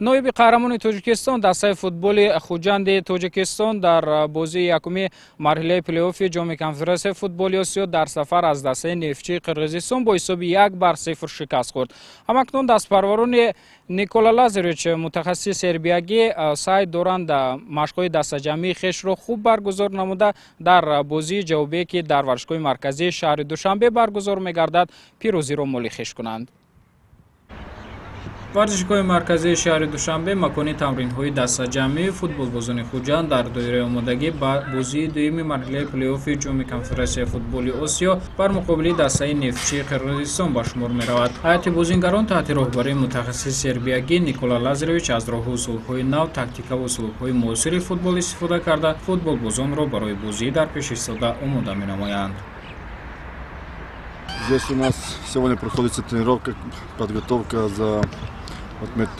ноиби қаҳрамони тоҷикистон дастаи футболи хуҷанди тоҷикистон дар бозии якуми марҳилаи плейоффи ҷоми конференсияи футболи осиё дар сафар аз дастаи нефтчии қирғизистон бо ҳисоби як бар сифр шикаст хӯрд. Ҳамакнун дастпарварони никола лазаревич мутахассиси сербиягӣ сай доранд машқҳои дастаҷамъии хешро хуб баргузор намуда дар бозии ҷавобие ки дар варзишгоҳи марказии шаҳри душанбе баргузор мегардад пирӯзиро моли хеш кунанд варзишгоҳи марказии шаҳри душанбе макони тамринҳои дастаҷамъии футболбозони хуҷанд дар доираи омодагӣ ба бозии дуюми марҳилаи плейоффи ҷоми конференсияи футболи осиё бар муқобили дастаи нефтчии қирғизистон ба шумор меравад. Ҳайати бозингарон таҳти роҳбарии мутахассиси сербиягӣ никола лазаревич аз роҳи усулҳои нав тактикаву услубҳои муосири футбол истифода карда футболбозонро барои бозӣ дар пешистода омода менамоянд. Здесь у нас сегодня проходится тренировка, подготовка за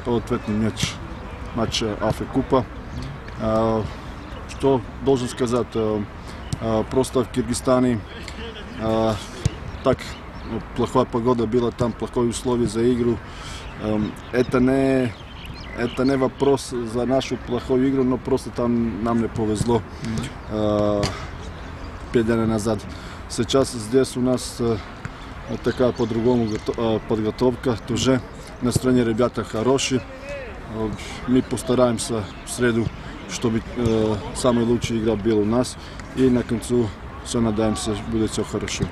ответный матч, матч Афи Купа. Что должен сказать? Просто в Киргизстане так плохая погода была, там плохое условие за игру. Это не, это не вопрос за нашу плохую игру, но просто там нам не повезло пять дней назад. Сейчас здесь у нас такая по-другому подготовка тоже настроение ребята хорошие. Мы постараемся в среду, чтобы э, самый лучший игра был у нас. И на концу все надеемся, будет все хорошо.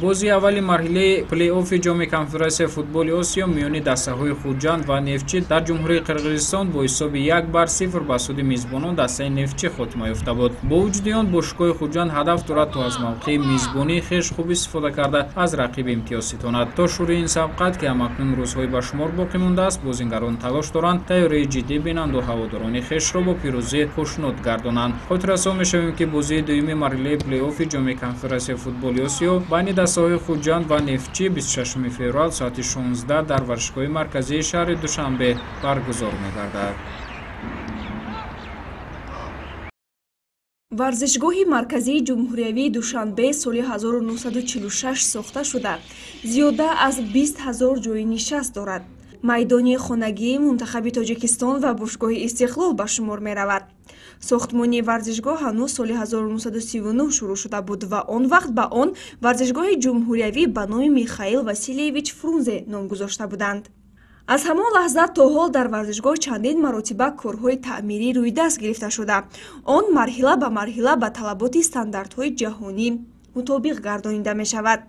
Бозии аввали марҳилаи плейоффи ҷоми конференсияи футболи осиё миёни дастаҳои хуҷанд ва нефтчӣ дар ҷумҳурии қирғизистон бо ҳисоби як бар сифр ба суди мизбонон дастаи нефтчӣ хотима ёфта буд. Бо вуҷуди он бошгоҳи хуҷанд ҳадаф дорад то аз мавқеи мизбонии хеш хуб истифода карда аз рақиб имтиёз ситонад то шурӯи ин сабқат ки ҳамакнун рӯзҳои ба шумор боқӣ мондааст бозингарон талош доранд тайёрии ҷиддӣ бинанду ҳаводорони хешро бо пирӯзӣ хушнуд гардонанд. Хотиррасон мешавем ки бозии дуюми марҳилаи плейоффи ҷоми конференсияи футболи осиё байни дастаҳои хуҷанд ва нефтчӣ 26 феврал соати 16 дар варзишгоҳи марказии шаҳри душанбе баргузор мегардад. Варзишгоҳи марказии ҷумҳуриявии душанбе соли 1946 сохта шуда. Зиёда аз 20 0 ҷойи нишаст дорад. Майдони хонагии мунтахаби тоҷикистон ва бошгоҳи истиқлол ба шумор меравад сохтмони варзишгоҳ ҳанӯз соли 1939 шурӯъ шуда буд ва он вақт ба он варзишгоҳи ҷумҳуриявӣ ба номи михаил васильевич фрунзе ном гузошта буданд. Аз ҳамон лаҳза то ҳол дар варзишгоҳ чандин маротиба корҳои таъмирӣ рӯйдаст гирифта шуда. Он марҳила ба марҳила ба талаботи стандартҳои ҷаҳонӣ мутобиқ гардонида мешавад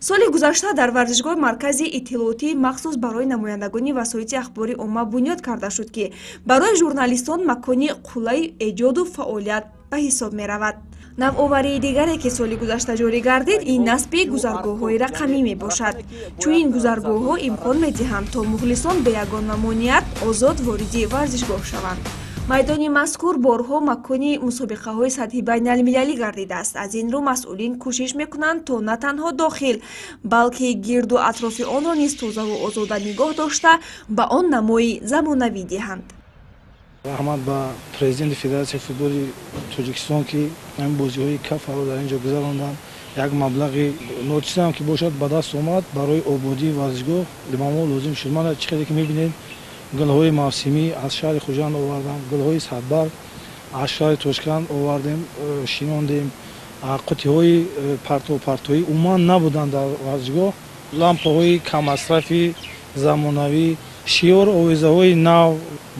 соли гузашта дар варзишгоҳи маркази иттилоотӣ махсус барои намояндагони васоити ахбори омма бунёд карда шуд ки барои журналистон макони қуллаи эҷоду фаъолият ба ҳисоб меравад. Навоварии дигаре ки соли гузашта ҷорӣ гардид ин насби гузаргоҳҳои рақамӣ мебошад. Чунин гузаргоҳҳо имкон медиҳанд то мухлисон бе ягон мамоният озод вориди варзишгоҳ шаванд майдони мазкур борҳо макони мусобиқаҳои сатҳи байналмилалӣ гардидааст. Аз ин рӯ масъулин кӯшиш мекунанд то на танҳо дохил балки гирду атрофи онро низ тозаву озода нигоҳ дошта ба он намои замонавӣ диҳанд. Раҳмат ба президенти федератсияи футболи тоҷикистон ки ин бозиҳои кафаро дар ин ҷо гузаронданд як маблағи ночисам ки бошад ба даст омад барои ободии варзишгоҳ мамо лозим шуд. Мана чӣ қадре ки мебинед гулҳои мавсимӣ аз шаҳри хуҷанд овардам. Гулҳои садбар аз шаҳри тошканд овардем э, шинондем. Қутиҳои э, партопартоӣ умуман набуданд дар варзишгоҳ лампаҳои камасрафи замонавӣ шиёр овезаҳои нав.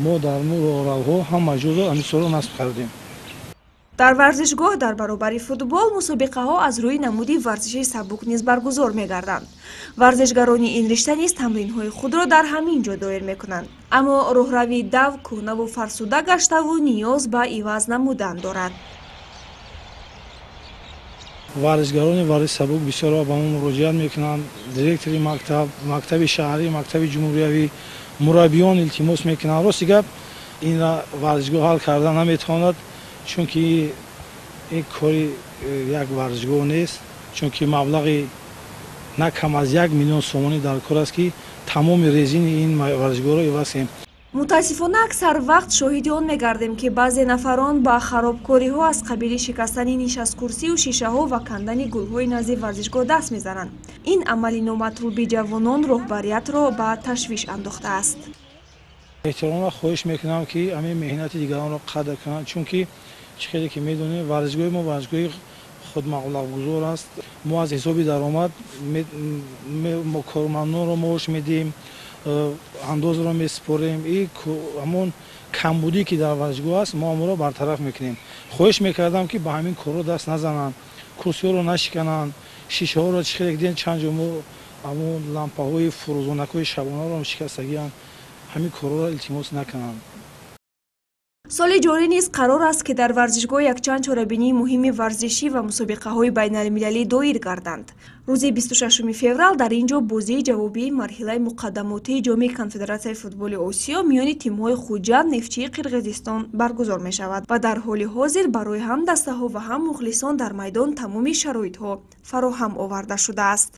Мо дар нуру оралҳо ҳама ҷоро амисоро насб кардем дар варзишгоҳ дар баробари футбол мусобиқаҳо аз рӯи намуди варзиши сабук низ баргузор мегарданд. Варзишгарони ин ришта низ тамринҳои худро дар ҳамин ҷо доир мекунанд. Аммо роҳрави дав кӯҳнаву фарсуда гаштаву ниёз ба иваз намудан дорад. Варзишгарони варзиши сабук бисёро ба мо муроҷиат мекунанд. Директори мактаб мактаби шаҳрӣ мактаби ҷумҳуриявӣ мураббиён илтимос мекунанд. Рости гап ин варзишгоҳ ҳал карда наметавонад чунки ин кори э, як варзишгоҳ нест чунки маблағи на кам аз як миллион сомонӣ дар кор аст ки тамоми резини ин варзишгоҳро ивасем. Мутаассифона аксар вақт шоҳиди он мегардем ки баъзе нафарон ба харобкориҳо аз қабили шикастани нишасткурсию шишаҳо ва кандани гулҳои назди варзишгоҳ даст мезананд. Ин амали номатлуби ҷавонон роҳбариятро ба ташвиш андохтааст эҳтирома хоҳиш мекунам ки ҳамин меҳнати дигаронро қадр кунанд чунки чӣ хеле ки медонем варзишгоҳи мо варзишгоҳи худмаблағгузор аст. Мо аз ҳисоби даромад кормандонро мош медиҳем э, андозро месупорем и ҳамон камбудӣ ки дар варзишгоҳ аст мо аморо бартараф мекунем. Хоҳиш мекардам ки ба ҳамин корро даст назананд курсиҳоро нашикананд шишаҳоро чӣ хеле дидем чанд ҷо мо ҳамон лампаҳои фурӯзонакҳои шабонаро шикастагианд ҳамин корҳоро илтимос накунанд соли ҷорӣ низ қарор аст ки дар варзишгоҳ якчанд чорабинии муҳими варзишӣ ва мусобиқаҳои байналмилалӣ доир гарданд. Рӯзи 26 феврал дар ин ҷо бозии ҷавобии марҳилаи муқаддамотии ҷоми конфедератсияи футболи осиё миёни тимҳои хуҷанд нефчии қирғизистон баргузор мешавад ва дар ҳоли ҳозир барои ҳам дастаҳо ва ҳам мухлисон дар майдон тамоми шароитҳо фароҳам оварда шудааст